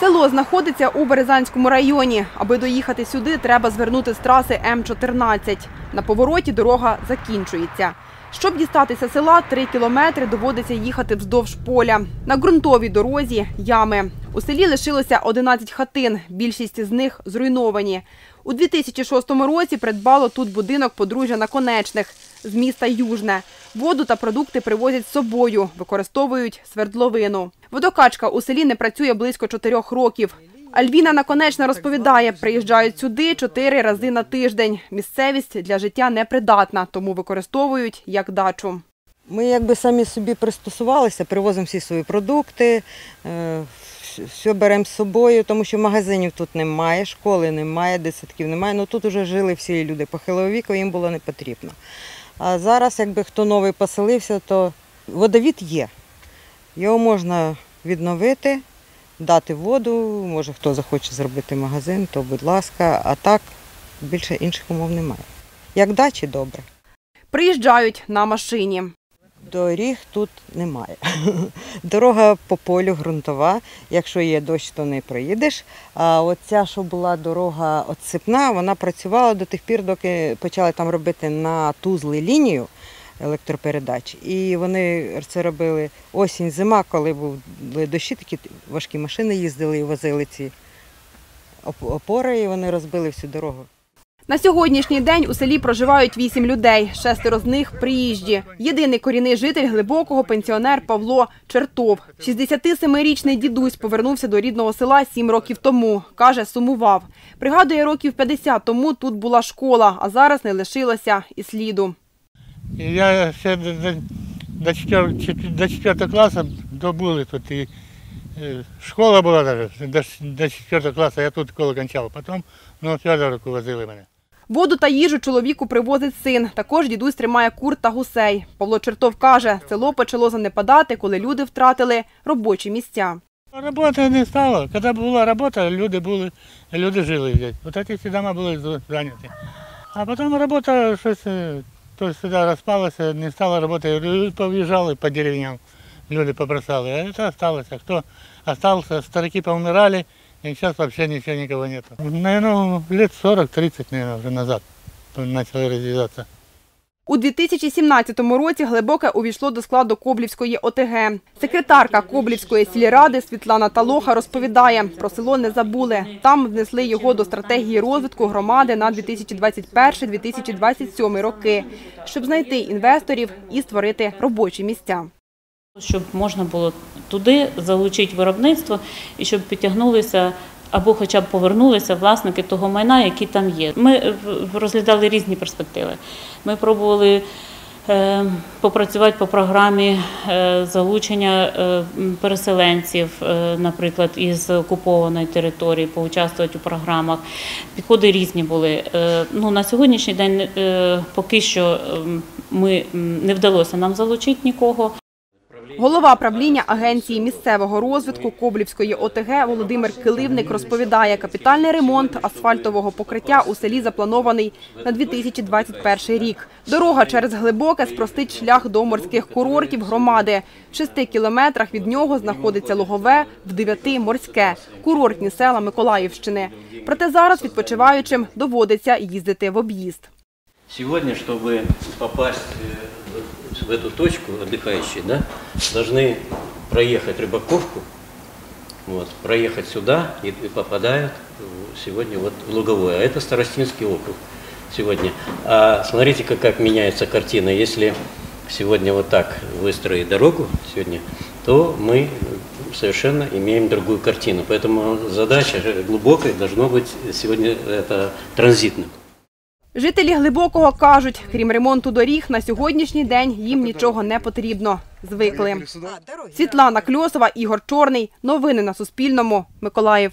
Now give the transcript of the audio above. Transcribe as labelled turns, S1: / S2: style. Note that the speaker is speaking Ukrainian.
S1: Село знаходиться у Березанському районі. Аби доїхати сюди, треба звернути з траси М14. На повороті дорога закінчується. Щоб дістатися села, три кілометри доводиться їхати вздовж поля. На ґрунтовій дорозі ями. У селі лишилося 11 хатин. Більшість з них зруйновані. У 2006 році придбало тут будинок подружжя Наконечних з міста Южне. Воду та продукти привозять з собою, використовують свердловину. Водокачка у селі не працює близько чотирьох років. Альвіна Наконечна розповідає, приїжджають сюди чотири рази на тиждень. Місцевість для життя непридатна, тому використовують як дачу.
S2: Ми якби самі собі пристосувалися, привозимо всі свої продукти, е, все беремо з собою, тому що магазинів тут немає, школи немає, дитсадків немає. Ну тут вже жили всі люди похилого віку, їм було не потрібно. А зараз, якби хто новий поселився, то водовід є. Його можна відновити, дати воду, може хто захоче зробити магазин, то будь ласка, а так більше інших умов немає. Як дачі добре.
S1: Приїжджають на машині.
S2: Доріг тут немає. Дорога по полю ґрунтова. Якщо є дощ, то не проїдеш. А оця, що була дорога отсипна, вона працювала до тих пір, доки почали там робити на тузли лінію електропередач. І вони це робили осінь, зима, коли були дощі, такі важкі машини їздили і возили ці опори, і вони розбили всю дорогу.
S1: На сьогоднішній день у селі проживають вісім людей. Шестеро з них приїжджі. Єдиний корінний житель глибокого пенсіонер Павло Чертов. 67-річний дідусь повернувся до рідного села сім років тому. Каже, сумував. Пригадує, років 50 тому тут була школа, а зараз не лишилося і сліду.
S3: Я ще до, до, до, чотир, чот- до 4 класу добули тут. Е, школа була навіть до, 4 класу, я тут школу кончав. Потім ну, Федоровку возили мене.
S1: Воду та їжу чоловіку привозить син. Також дідусь тримає кур та гусей. Павло Чертов каже, село почало занепадати, коли люди втратили робочі місця.
S3: Роботи не стало. Коли була робота, люди були, люди жили здесь. От ці всі дома були зайняті. А потім робота щось е, то сюди розпалася, не стало роботи, люди пов'їжджали по деревням, люди побросали. А це залишилося. Хто залишився, старики повмирали, і зараз взагалі нічого нікого нету. Наверное, лет 40-30, наверное, вже назад почали розв'язатися.
S1: У 2017 році глибоке увійшло до складу Коблівської ОТГ. Секретарка Коблівської сільради Світлана Талоха розповідає, про село не забули. Там внесли його до стратегії розвитку громади на 2021-2027 роки, щоб знайти інвесторів і створити робочі місця.
S4: Щоб можна було туди залучити виробництво і щоб підтягнулися або хоча б повернулися власники того майна, які там є. Ми е, розглядали різні перспективи. Ми пробували е, попрацювати по програмі е, залучення переселенців, наприклад, із окупованої території, поучаствувати у програмах. Підходи різні були. Ну, на сьогоднішній день поки що ем, ми не вдалося нам залучити нікого.
S1: Голова правління Агенції місцевого розвитку Коблівської ОТГ Володимир Киливник розповідає, капітальний ремонт асфальтового покриття у селі запланований на 2021 рік. Дорога через глибоке спростить шлях до морських курортів громади. В шести кілометрах від нього знаходиться Логове, в дев'яти – морське, курортні села Миколаївщини. Проте зараз відпочиваючим доводиться їздити в об'їзд.
S5: Сегодня, чтобы попасть в эту точку отдыхающие, да, должны проехать Рыбаковку, вот, проехать сюда и, и попадают сегодня вот в Луговое. А это Старостинский округ сегодня. А смотрите, как, меняется картина. Если сегодня вот так выстроить дорогу сегодня, то мы совершенно имеем другую картину. Поэтому задача глубокая должно быть сегодня это транзитным.
S1: Жителі Глибокого кажуть, крім ремонту доріг, на сьогоднішній день їм нічого не потрібно. Звикли. Світлана Кльосова, Ігор Чорний. Новини на Суспільному. Миколаїв.